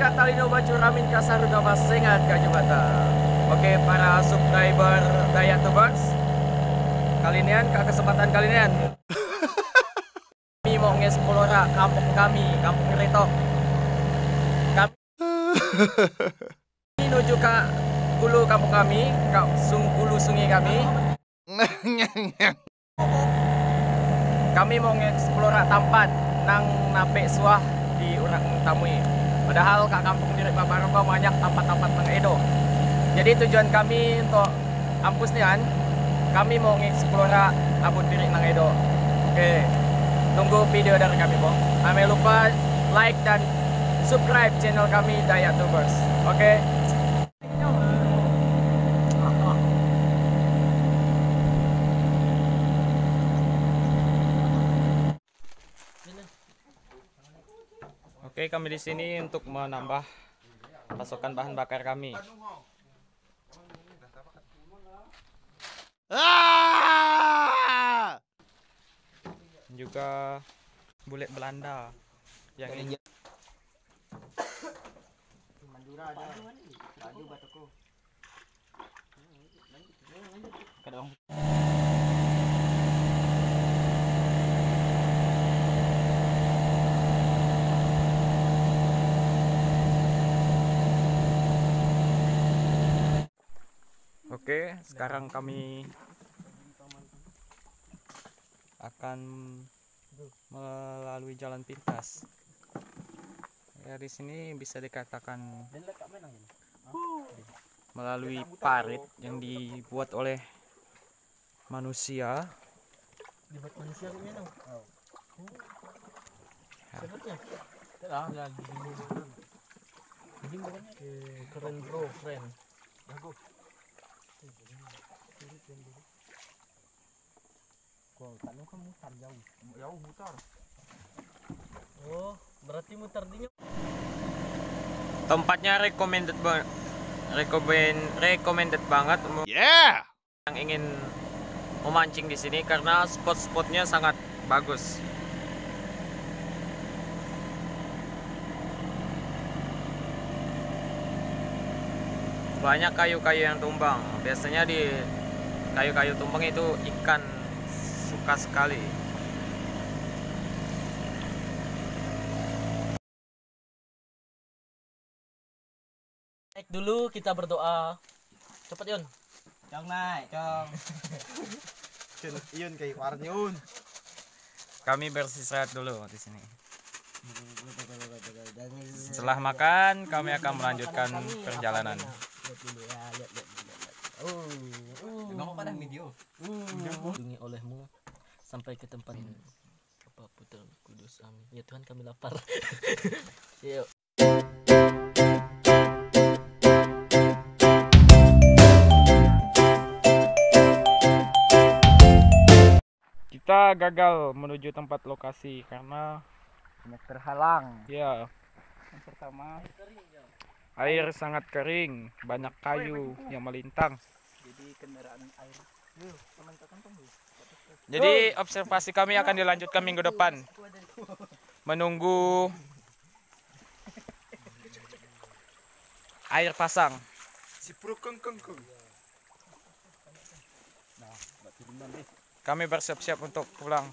ka talino baju ramin ka saruga masengat ka jubata. Oke para subscriber Daya Tubers Kali ini ke kesempatan kali ini Kami mau ngeksplora kampung kami, kampung Retok Kami menuju ke hulu kampung kami, ke sung hulu sungai kami. Kami mau ngeksplora tempat nang nape suah di urang tamui Padahal kak kampung diri Babaroko banyak tempat-tempat nang Edo jadi tujuan kami untuk kampus nih kan, kami mau ngeksplora abun diri nang Edo. Oke, tunggu video dari kami, Bang. Jangan lupa like dan subscribe channel kami Dayak Tubers. Oke. Oke, kami di sini untuk menambah pasokan bahan bakar kami. Ah! juga bulet Belanda yang ini Oke, sekarang kami akan melalui jalan pintas. Ya, di sini bisa dikatakan melalui parit yang dibuat oleh manusia. dibuat manusia punya dong Ya. sebutnya ah lagi ini bukannya keren bro keren jago Gua kan kan mutar jauh. Jauh mutar. Oh, berarti mutar dinya. Tempatnya recommended banget. Recommend recommended banget Yeah! yang ingin memancing di sini karena spot-spotnya sangat bagus. Banyak kayu-kayu yang tumbang. Biasanya di kayu-kayu tumbang itu ikan suka sekali. Naik dulu kita berdoa. Cepat Yon. Chong naik, Chong. Cun, yun kay Warren yun. Kami bersistirahat dulu di sini. Setelah makan, kami akan melanjutkan perjalanan. Oh, oh. Ngomong pada video. Lindungi olehmu sampai ke tempat apa putra kudus amin. Ya Tuhan kami lapar. Yuk. Kita gagal menuju tempat lokasi karena Banyak terhalang. ya. Yang pertama, air sangat kering, banyak kayu yang melintang. jadi kendaraan air. Jadi observasi kami akan dilanjutkan minggu depan. Menunggu air pasang. Kami bersiap-siap untuk pulang.